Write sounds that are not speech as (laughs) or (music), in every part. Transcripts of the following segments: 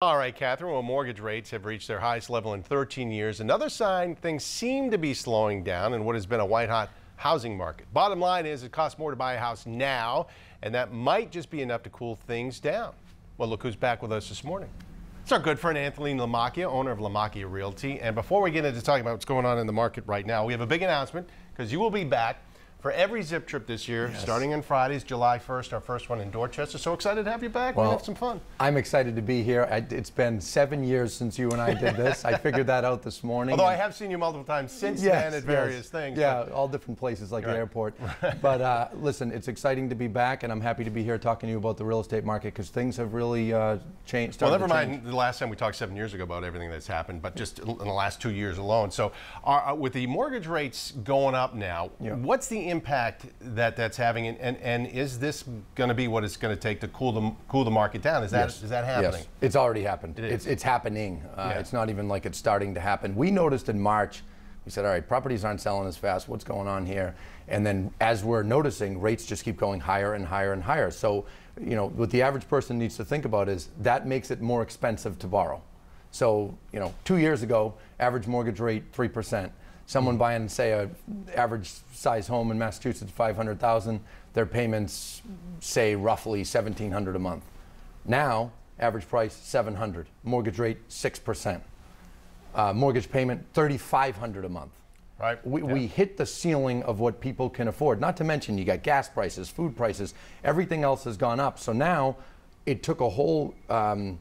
All right, Catherine. Well, mortgage rates have reached their highest level in 13 years. Another sign things seem to be slowing down in what has been a white hot housing market. Bottom line is it costs more to buy a house now, and that might just be enough to cool things down. Well, look who's back with us this morning. It's our good friend Anthony Lamacchia, owner of Lamacchia Realty. And before we get into talking about what's going on in the market right now, we have a big announcement because you will be back for every zip trip this year, yes. starting on Fridays, July 1st, our first one in Dorchester. So excited to have you back. Well, we'll have some fun. I'm excited to be here. I, it's been seven years since you and I did this. I figured that out this morning. Although I have seen you multiple times since yes, then at various yes. things. Yeah, but. all different places like right. the airport. (laughs) but uh, listen, it's exciting to be back, and I'm happy to be here talking to you about the real estate market because things have really uh, changed. Well, never mind the last time we talked seven years ago about everything that's happened, but just in the last two years alone. So, uh, with the mortgage rates going up now, yeah. what's the impact? that that's having, and, and, and is this going to be what it's going to take to cool the cool the market down? Is that yes. is that happening? Yes, it's already happened. It is. It's, it's happening. Uh, yeah. It's not even like it's starting to happen. We noticed in March. We said, all right, properties aren't selling as fast. What's going on here? And then as we're noticing, rates just keep going higher and higher and higher. So, you know, what the average person needs to think about is that makes it more expensive to borrow. So, you know, two years ago, average mortgage rate, 3% someone buying, say, a average size home in Massachusetts, 500,000, their payments, say, roughly 1,700 a month. Now, average price 700, mortgage rate 6%, uh, mortgage payment 3,500 a month. Right. We, yeah. we hit the ceiling of what people can afford. Not to mention, you got gas prices, food prices, everything else has gone up. So now it took a whole um,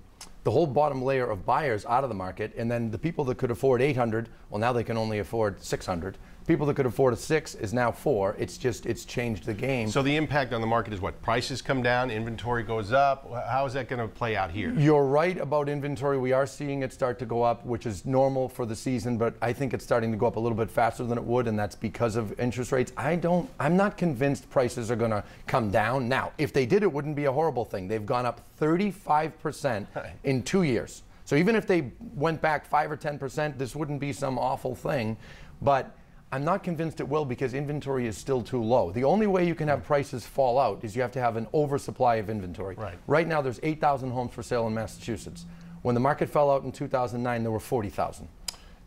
the whole bottom layer of buyers out of the market, and then the people that could afford 800, well, now they can only afford 600. People that could afford a six is now four. It's just it's changed the game. So the impact on the market is what? Prices come down, inventory goes up. How is that going to play out here? You're right about inventory. We are seeing it start to go up, which is normal for the season, but I think it's starting to go up a little bit faster than it would, and that's because of interest rates. I don't. I'm not convinced prices are going to come down. Now, if they did, it wouldn't be a horrible thing. They've gone up 35 percent (laughs) in two years. So even if they went back five or 10 percent, this wouldn't be some awful thing, but I'm not convinced it will because inventory is still too low. The only way you can have prices fall out is you have to have an oversupply of inventory. Right, right now, there's 8,000 homes for sale in Massachusetts. When the market fell out in 2009, there were 40,000.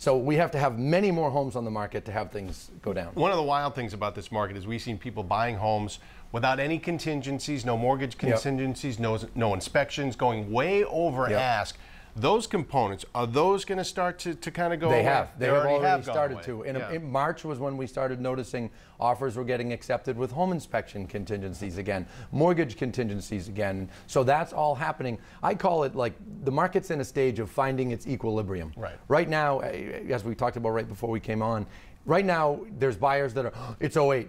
So we have to have many more homes on the market to have things go down. One of the wild things about this market is we've seen people buying homes without any contingencies, no mortgage contingencies, yep. no, no inspections, going way over yep. ask those components are those going to start to, to kind of go they away? have. They, they have already, have started to. In, yeah. in, march was when we started noticing offers were getting accepted with home inspection contingencies again mortgage contingencies again. So that's all happening. I call it like the market's in a stage of finding its equilibrium. Right. Right now eh, as we talked about right before we came on right now there's buyers that are oh, it's 08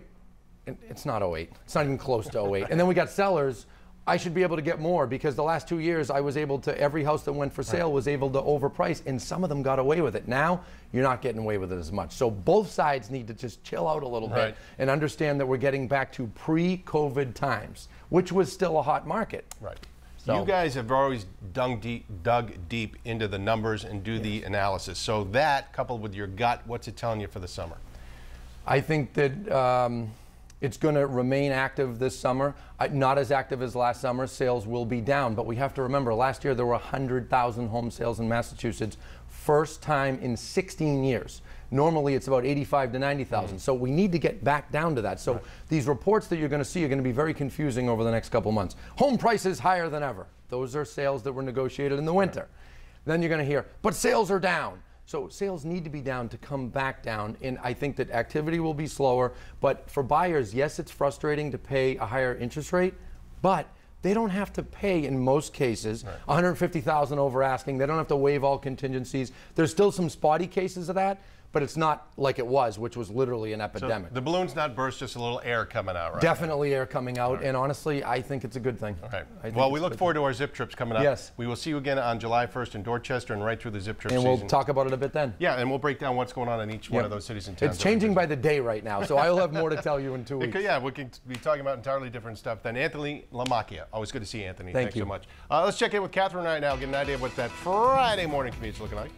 it's not 08 it's not even close to 08 and then we got sellers I should be able to get more because the last two years I was able to every house that went for sale right. was able to overprice and some of them got away with it. Now you're not getting away with it as much. So both sides need to just chill out a little right. bit and understand that we're getting back to pre-COVID times, which was still a hot market. Right. So. You guys have always dug deep, dug deep into the numbers and do yes. the analysis. So that coupled with your gut, what's it telling you for the summer? I think that. Um, it's going to remain active this summer. Not as active as last summer. Sales will be down. But we have to remember last year there were 100,000 home sales in Massachusetts. First time in 16 years. Normally it's about 85 to 90,000. Mm. So we need to get back down to that. So right. these reports that you're going to see are going to be very confusing over the next couple months. Home prices higher than ever. Those are sales that were negotiated in the winter. Right. Then you're going to hear, but sales are down. So sales need to be down to come back down, and I think that activity will be slower. But for buyers, yes, it's frustrating to pay a higher interest rate, but they don't have to pay in most cases right. 150,000 over asking. They don't have to waive all contingencies. There's still some spotty cases of that, but it's not like it was, which was literally an epidemic. So the balloon's not burst, just a little air coming out, right? Definitely air coming out, right. and honestly, I think it's a good thing. All right. Well, we look forward thing. to our zip trips coming up. Yes. We will see you again on July 1st in Dorchester and right through the zip trip And season. we'll talk about it a bit then. Yeah, and we'll break down what's going on in each yep. one of those cities and towns. It's changing by the day right now, so I'll have more to tell you in two (laughs) weeks. Could, yeah, we can be talking about entirely different stuff than Anthony Lamacchia. Always good to see you, Anthony. Thank Thanks you. so much. Uh, let's check in with Catherine right now, get an idea of what that Friday morning commute is looking like.